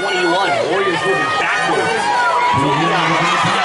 21. Warriors moving backwards.